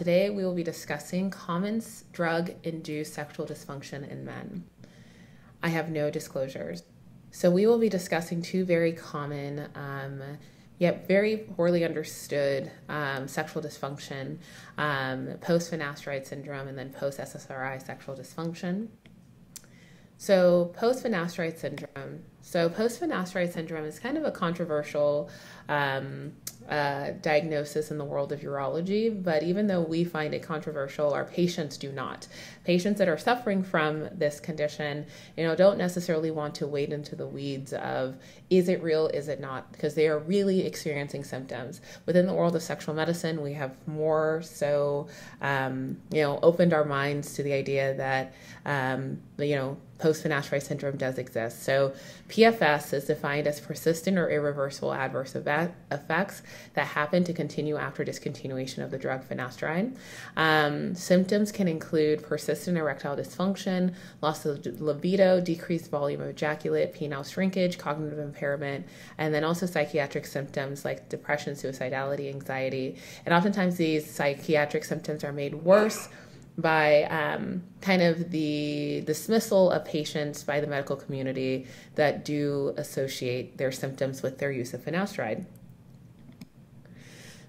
Today, we will be discussing common drug induced sexual dysfunction in men. I have no disclosures. So, we will be discussing two very common, um, yet very poorly understood um, sexual dysfunction um, post finasteride syndrome and then post SSRI sexual dysfunction. So, post finasteride syndrome. So, post finasteride syndrome is kind of a controversial um, uh, diagnosis in the world of urology, but even though we find it controversial, our patients do not. Patients that are suffering from this condition, you know, don't necessarily want to wade into the weeds of is it real, is it not, because they are really experiencing symptoms. Within the world of sexual medicine, we have more so, um, you know, opened our minds to the idea that, um, you know, post finasteride syndrome does exist. So, PFS is defined as persistent or irreversible adverse effects that happen to continue after discontinuation of the drug finasteride. Um, symptoms can include persistent erectile dysfunction, loss of libido, decreased volume of ejaculate, penile shrinkage, cognitive impairment, and then also psychiatric symptoms like depression, suicidality, anxiety. And oftentimes these psychiatric symptoms are made worse by um, kind of the dismissal of patients by the medical community that do associate their symptoms with their use of finasteride.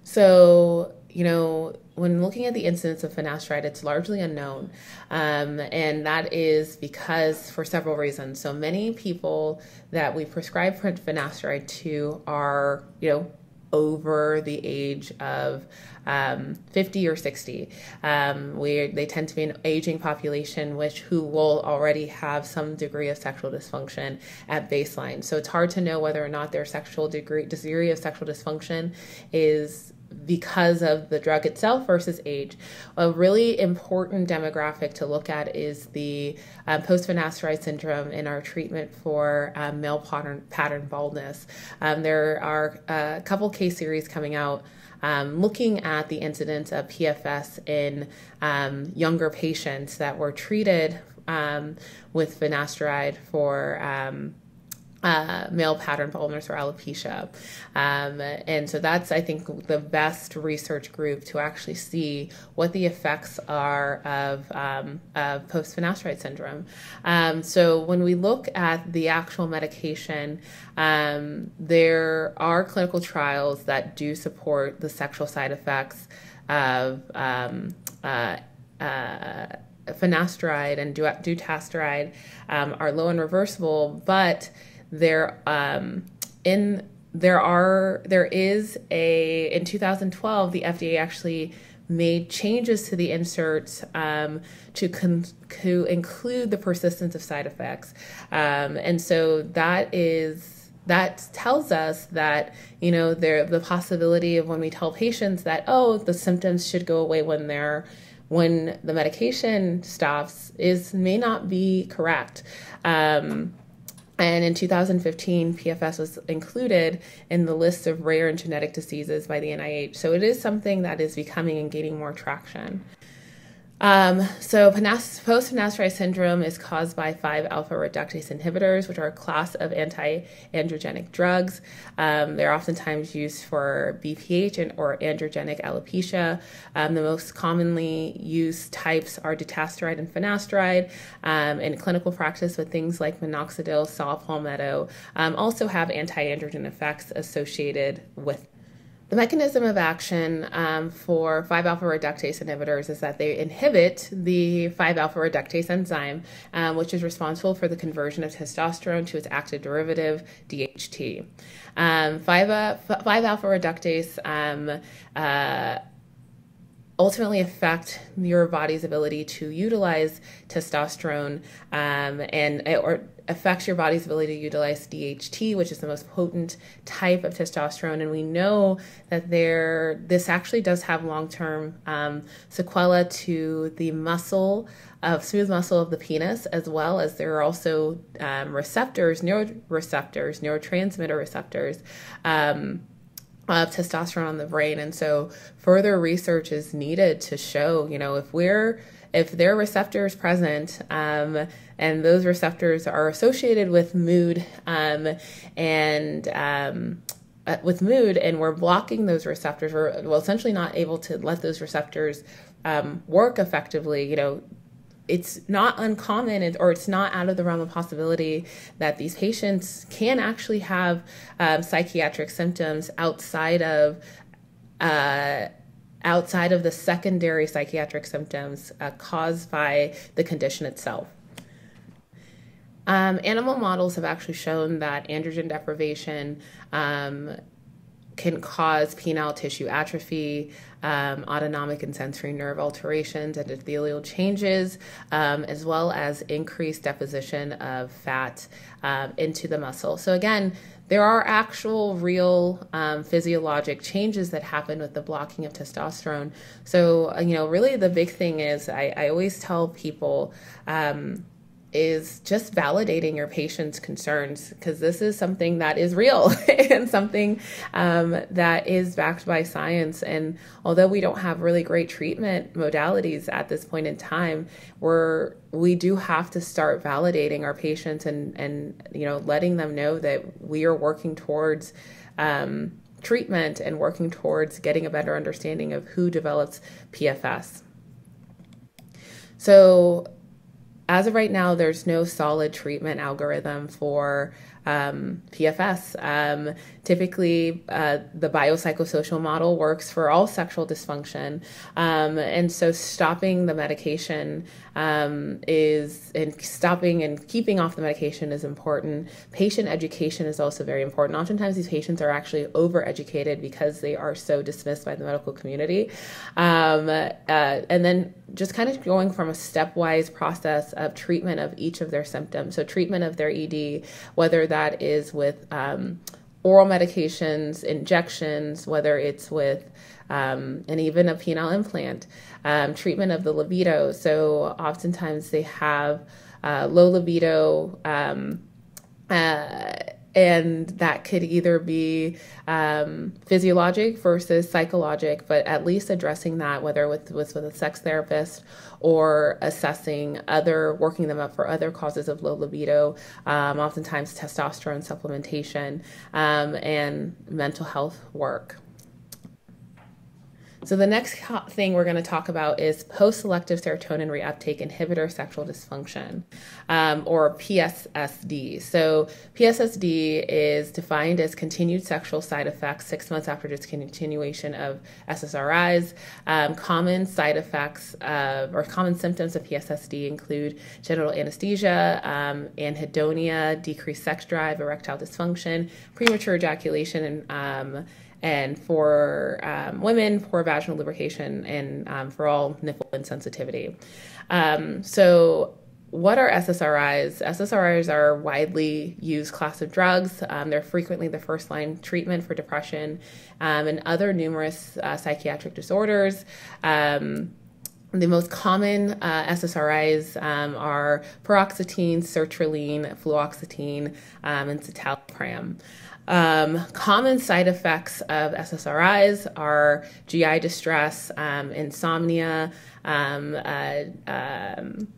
So, you know, when looking at the incidence of finasteride, it's largely unknown. Um, and that is because for several reasons. So many people that we prescribe finasteride to are, you know, over the age of um, 50 or 60. Um, we, they tend to be an aging population which who will already have some degree of sexual dysfunction at baseline. So it's hard to know whether or not their sexual degree, degree of sexual dysfunction is because of the drug itself versus age. A really important demographic to look at is the uh, post finasteride syndrome in our treatment for um, male pattern, pattern baldness. Um, there are a couple case series coming out. Um, looking at the incidence of PFS in um, younger patients that were treated um, with finasteride for um, uh, male pattern baldness or alopecia. Um, and so that's, I think, the best research group to actually see what the effects are of, um, of post finasteride syndrome. Um, so when we look at the actual medication, um, there are clinical trials that do support the sexual side effects of um, uh, uh, finasteride and dutasteride um, are low and reversible, but there um, in there are there is a in 2012 the FDA actually made changes to the inserts um, to con- to include the persistence of side effects, um, and so that is that tells us that you know there the possibility of when we tell patients that oh the symptoms should go away when they're when the medication stops is may not be correct. Um, and in 2015, PFS was included in the list of rare and genetic diseases by the NIH. So it is something that is becoming and gaining more traction. Um, so post-finasteride syndrome is caused by 5-alpha reductase inhibitors, which are a class of anti-androgenic drugs. Um, they're oftentimes used for BPH and or androgenic alopecia. Um, the most commonly used types are dutasteride and finasteride. Um, in clinical practice, with things like minoxidil, saw palmetto, um, also have anti-androgen effects associated with the mechanism of action um, for 5 alpha reductase inhibitors is that they inhibit the 5 alpha reductase enzyme, um, which is responsible for the conversion of testosterone to its active derivative, DHT. Um, 5, uh, 5 alpha reductase um, uh, ultimately affect your body's ability to utilize testosterone um, and or affects your body's ability to utilize DHT, which is the most potent type of testosterone. And we know that there this actually does have long-term um, sequela to the muscle of smooth muscle of the penis, as well as there are also um, receptors, neuroreceptors, neurotransmitter receptors. Um, of testosterone on the brain. And so further research is needed to show, you know, if we're if there are receptors present um, and those receptors are associated with mood um, and um, uh, with mood and we're blocking those receptors we're well essentially not able to let those receptors um, work effectively you know it's not uncommon or it's not out of the realm of possibility that these patients can actually have um, psychiatric symptoms outside of uh, outside of the secondary psychiatric symptoms uh, caused by the condition itself. Um, animal models have actually shown that androgen deprivation um, can cause penile tissue atrophy, um, autonomic and sensory nerve alterations, endothelial changes, um, as well as increased deposition of fat um, into the muscle. So, again, there are actual real um, physiologic changes that happen with the blocking of testosterone. So, you know, really the big thing is I, I always tell people, um, is just validating your patient's concerns because this is something that is real and something um, that is backed by science. And although we don't have really great treatment modalities at this point in time, we're we do have to start validating our patients and and you know letting them know that we are working towards. Um, treatment and working towards getting a better understanding of who develops PFS. So, as of right now, there's no solid treatment algorithm for um, PFS. Um, typically, uh, the biopsychosocial model works for all sexual dysfunction. Um, and so, stopping the medication um, is, and stopping and keeping off the medication is important. Patient education is also very important. Oftentimes, these patients are actually overeducated because they are so dismissed by the medical community. Um, uh, and then, just kind of going from a stepwise process of treatment of each of their symptoms. So, treatment of their ED, whether that is with um, oral medications, injections, whether it's with um, and even a penile implant, um, treatment of the libido. So, oftentimes they have uh, low libido. Um, uh, and that could either be um, physiologic versus psychologic, but at least addressing that, whether with, with, with a sex therapist or assessing other, working them up for other causes of low libido, um, oftentimes testosterone supplementation, um, and mental health work. So the next thing we're going to talk about is post-selective serotonin reuptake inhibitor sexual dysfunction, um, or PSSD. So PSSD is defined as continued sexual side effects six months after discontinuation of SSRIs. Um, common side effects or common symptoms of PSSD include genital anesthesia, um, anhedonia, decreased sex drive, erectile dysfunction, premature ejaculation, and um, and for um, women, for vaginal lubrication, and um, for all nipple insensitivity. Um, so, what are SSRIs? SSRIs are a widely used class of drugs. Um, they're frequently the first line treatment for depression um, and other numerous uh, psychiatric disorders. Um, the most common uh, SSRIs um, are paroxetine, sertraline, fluoxetine, um, and citalopram. Um, common side effects of SSRIs are GI distress, um, insomnia, um, uh, um,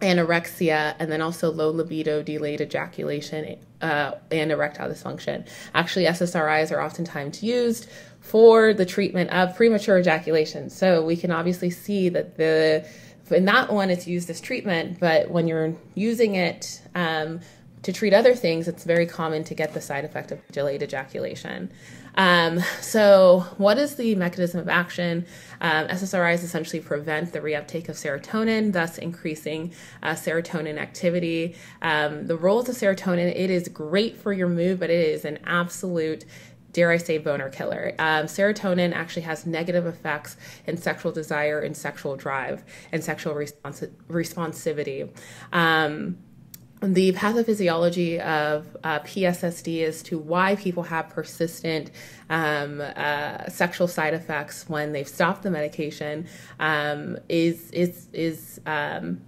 anorexia, and then also low libido, delayed ejaculation, uh, and erectile dysfunction. Actually, SSRIs are oftentimes used for the treatment of premature ejaculation. So we can obviously see that the in that one it's used as treatment, but when you're using it um, to treat other things, it's very common to get the side effect of delayed ejaculation. Um, so, what is the mechanism of action? Um, SSRIs essentially prevent the reuptake of serotonin, thus increasing uh, serotonin activity. Um, the roles of serotonin, it is great for your mood, but it is an absolute dare I say, boner killer. Um, serotonin actually has negative effects in sexual desire and sexual drive and sexual responsi- responsivity. Um, the pathophysiology of uh, PSSD as to why people have persistent um, uh, sexual side effects when they've stopped the medication um, is is is um,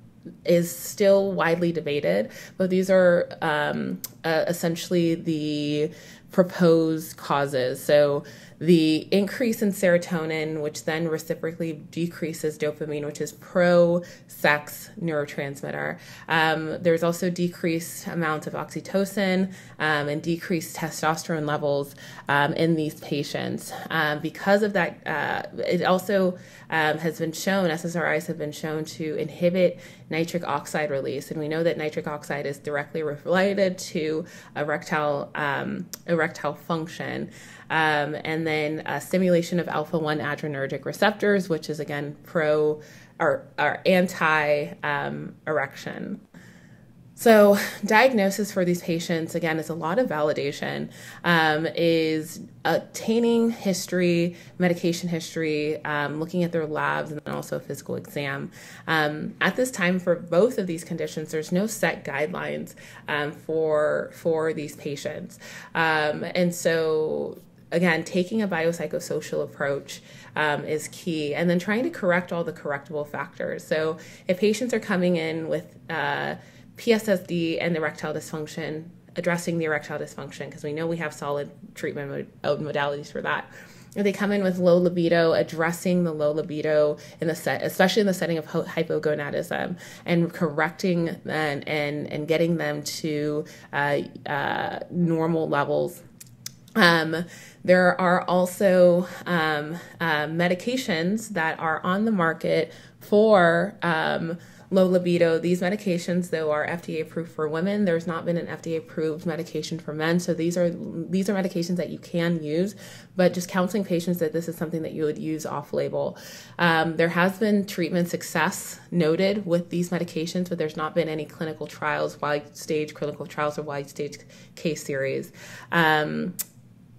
is still widely debated, but these are um, uh, essentially the proposed causes. So the increase in serotonin, which then reciprocally decreases dopamine, which is pro sex neurotransmitter. Um, there's also decreased amounts of oxytocin um, and decreased testosterone levels um, in these patients. Um, because of that, uh, it also um, has been shown, SSRIs have been shown to inhibit nitric oxide release. And we know that nitric oxide is directly related to erectile, um, erectile function. And then uh, stimulation of alpha 1 adrenergic receptors, which is again pro or, or anti um, erection. So, diagnosis for these patients, again, is a lot of validation, um, is obtaining history, medication history, um, looking at their labs, and then also a physical exam. Um, at this time, for both of these conditions, there's no set guidelines um, for, for these patients. Um, and so, again, taking a biopsychosocial approach um, is key, and then trying to correct all the correctable factors. So, if patients are coming in with uh, PSSD and erectile dysfunction, addressing the erectile dysfunction, because we know we have solid treatment modalities for that. If they come in with low libido, addressing the low libido in the set, especially in the setting of hypogonadism, and correcting and and and getting them to uh, uh, normal levels um, there are also um, uh, medications that are on the market for um, low libido. These medications, though, are FDA approved for women. There's not been an FDA approved medication for men. So these are these are medications that you can use, but just counseling patients that this is something that you would use off label. Um, there has been treatment success noted with these medications, but there's not been any clinical trials, wide stage clinical trials or wide stage case series. Um,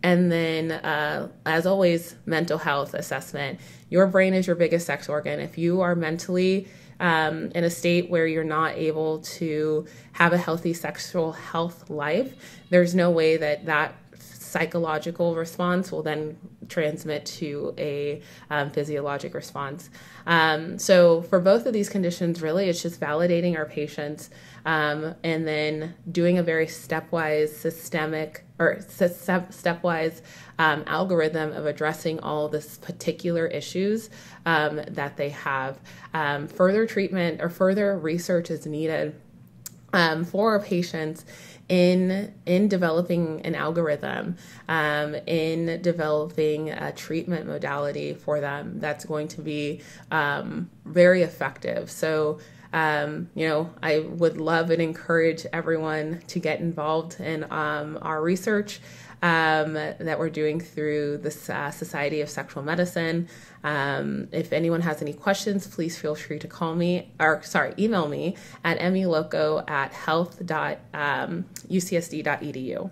and then, uh, as always, mental health assessment. Your brain is your biggest sex organ. If you are mentally um, in a state where you're not able to have a healthy sexual health life, there's no way that that psychological response will then transmit to a um, physiologic response. Um, so, for both of these conditions, really, it's just validating our patients um, and then doing a very stepwise, systemic, or step, stepwise um, algorithm of addressing all this particular issues um, that they have. Um, further treatment or further research is needed um, for patients in in developing an algorithm, um, in developing a treatment modality for them that's going to be um, very effective. So. Um, you know, I would love and encourage everyone to get involved in um, our research um, that we're doing through the uh, Society of Sexual Medicine. Um, if anyone has any questions, please feel free to call me or sorry, email me at emiloco at health.ucsd.edu.